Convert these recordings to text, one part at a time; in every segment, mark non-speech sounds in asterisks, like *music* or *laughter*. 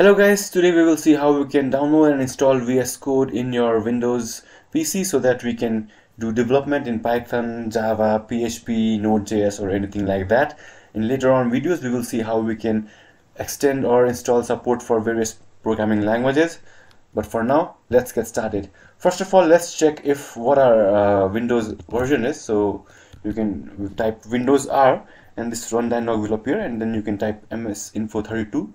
Hello guys, today we will see how we can download and install VS Code in your Windows PC so that we can do development in Python, Java, PHP, Node.js or anything like that. In later on videos we will see how we can extend or install support for various programming languages. But for now, let's get started. First of all, let's check if what our uh, Windows version is. So you can type Windows R and this run dialog will appear and then you can type ms info 32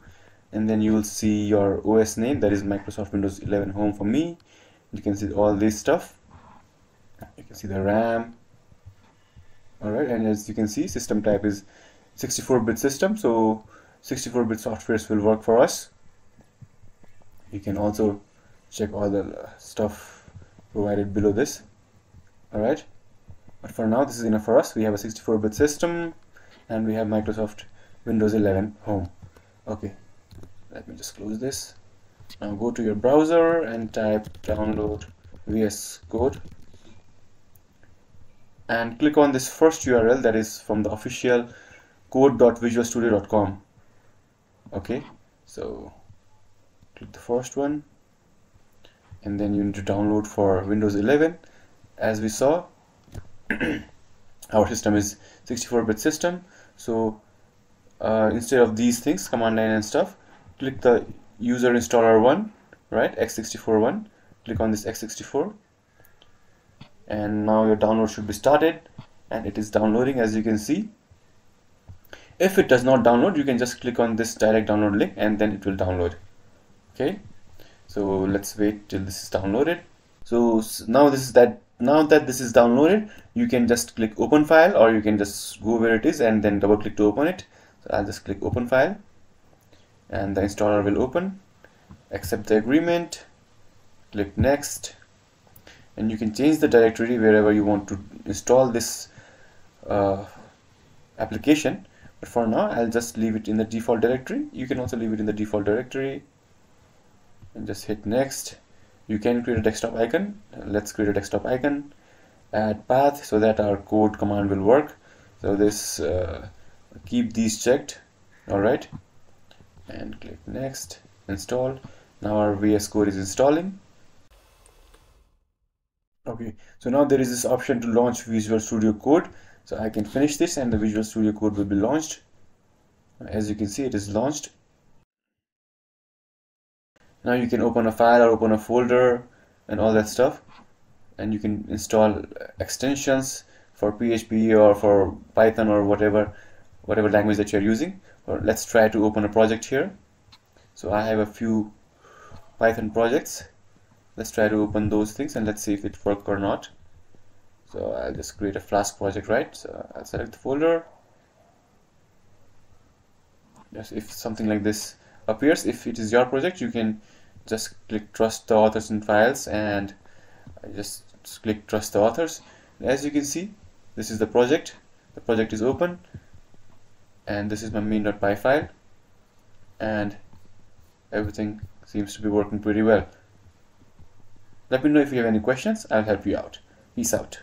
and then you will see your OS name that is Microsoft Windows 11 Home for me. You can see all this stuff. You can see the RAM. Alright and as you can see system type is 64-bit system so 64-bit softwares will work for us. You can also check all the stuff provided below this. Alright but for now this is enough for us. We have a 64-bit system and we have Microsoft Windows 11 Home. Okay let me just close this. Now go to your browser and type download VS Code. And click on this first URL that is from the official code.visualstudio.com okay so click the first one. And then you need to download for Windows 11 as we saw *clears throat* our system is 64-bit system. So uh, instead of these things command line and stuff click the user installer one right? X64 one. Click on this x64 and now your download should be started and it is downloading as you can see. If it does not download you can just click on this direct download link and then it will download. Okay? So let's wait till this is downloaded. So now this is that now that this is downloaded you can just click open file or you can just go where it is and then double click to open it. So I'll just click open file and the installer will open accept the agreement click next and you can change the directory wherever you want to install this uh, application. But for now I'll just leave it in the default directory. You can also leave it in the default directory. And just hit next. You can create a desktop icon. Let's create a desktop icon. Add path so that our code command will work. So this uh, keep these checked. All right and click next install. Now our VS Code is installing. Okay so now there is this option to launch Visual Studio Code. So I can finish this and the Visual Studio Code will be launched. As you can see it is launched. Now you can open a file or open a folder and all that stuff. And you can install extensions for PHP or for Python or whatever whatever language that you're using let's try to open a project here. So I have a few Python projects. Let's try to open those things and let's see if it works or not. So I'll just create a flask project right? So I'll select the folder. Yes if something like this appears if it is your project you can just click trust the authors and files and just click trust the authors. As you can see this is the project. The project is open and this is my main.py file. And everything seems to be working pretty well. Let me know if you have any questions. I'll help you out. Peace out